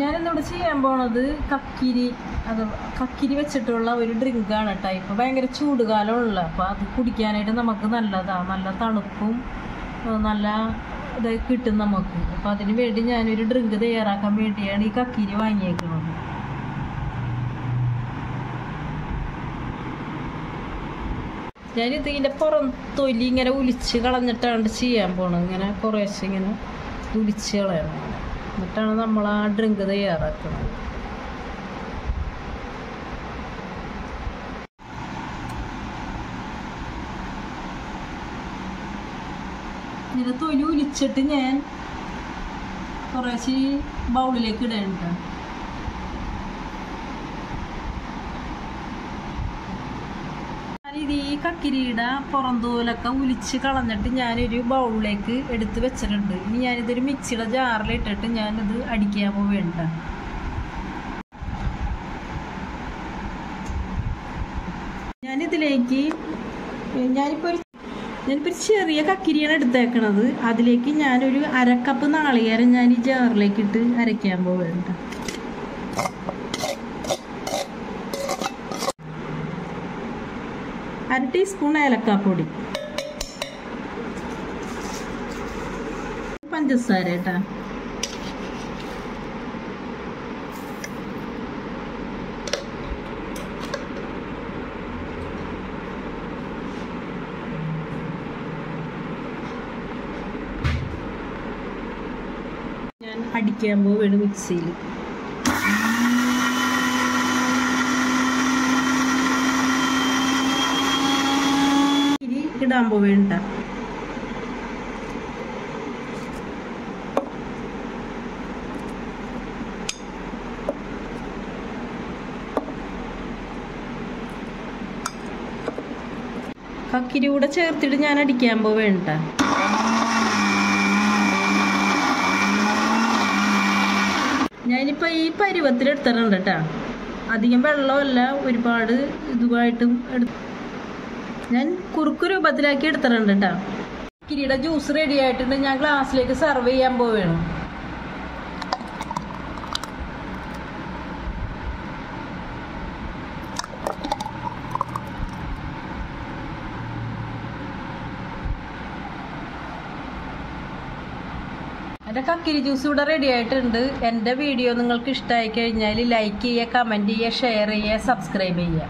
ഞാനിന്നിവിടെ ചെയ്യാൻ പോണത് കക്കിരി. അത് കക്കിരി വെച്ചിട്ടുള്ള ഒരു ഡ്രിങ്ക് ആണ് കേട്ടോ ഇപ്പോൾ ഭയങ്കര ചൂടുകാലമുള്ള അപ്പോൾ അത് കുടിക്കാനായിട്ട് നമുക്ക് നല്ലതാ. നല്ല തണുപ്പും നല്ല ഇത് കിട്ടും നമുക്ക്. അപ്പോൾ അതിന് വേണ്ടി ഞാനൊരു ഡ്രിങ്ക് തയ്യാറാക്കാൻ വേണ്ടിയാണ് ഈ കക്കിരി വാങ്ങിയേക്കുന്നത്. ഞാനിത് ഇതിന്റെ പുറം തൊലി ഇങ്ങനെ ഉലിച്ച് കളഞ്ഞിട്ടാണ് ചെയ്യാൻ പോണത്. ഇങ്ങനെ കുറേശ്ശെ ഇങ്ങനെ ഉലിച്ച് കളയണം. എന്നിട്ടാണ് നമ്മൾ ആ ഡ്രിങ്ക് തയ്യാറാക്കുന്നത്. ഇങ്ങനെ തൊലി ഉലിച്ചിട്ട് ഞാൻ കുറേശ്ശെ ബൗളിലേക്ക് ഇടേണ്ട. ഞാനിത് ഈ കക്കിരിയുടെ പുറന്തോലൊക്കെ ഉലിച്ച് കളഞ്ഞിട്ട് ഞാനൊരു ബൗളിലേക്ക് എടുത്ത് വെച്ചിട്ടുണ്ട്. ഇനി ഞാനിതൊരു മിക്സിയുടെ ജാറിലിട്ടിട്ട് ഞാനിത് അടിക്കാൻ പോവേണ്ട ഞാനിതിലേക്ക് ഞാനിപ്പോൾ ഒരു ചെറിയ കക്കിരിയാണ് എടുത്തേക്കണത്. അതിലേക്ക് ഞാനൊരു അരക്കപ്പ് നാളികേരം ഞാൻ ഈ ജാറിലേക്ക് ഇട്ട് അരയ്ക്കാൻ പോവേണ്ട അര ടീസ്പൂൺ ഏലക്കാപ്പൊടി. പഞ്ചസാര കേട്ടാ ഞാൻ അടിക്കാൻ പോവുകയാണ് മിക്സിയിൽ ഇനി ഇടാൻ പോവേണ്ട കക്കിരി കൂടെ ചേർത്തിട്ട് ഞാൻ അടിക്കാൻ പോവേണ്ട ഞാനിപ്പോൾ ഈ പരുവത്തിൽ എടുത്തിട്ടുണ്ട് കേട്ടോ. അധികം വെള്ളമല്ല ഒരുപാട് ഇതുമായിട്ടും എടു ഞാൻ കുറുക്ക് രൂപത്തിലാക്കി എടുത്തിട്ടുണ്ട് കേട്ടോ കിരീട ജ്യൂസ് റെഡി ആയിട്ടുണ്ട്. ഞാൻ ഗ്ലാസ്സിലേക്ക് സെർവ് ചെയ്യാൻ പോവുകയാണ്. എന്റെ കക്കിരി ജ്യൂസ് ഇവിടെ റെഡി ആയിട്ടുണ്ട്. എന്റെ വീഡിയോ നിങ്ങൾക്ക് ഇഷ്ടമായി കഴിഞ്ഞാൽ ലൈക്ക് ചെയ്യുക കമന്റ് ചെയ്യുക ഷെയർ ചെയ്യുക സബ്സ്ക്രൈബ് ചെയ്യുക.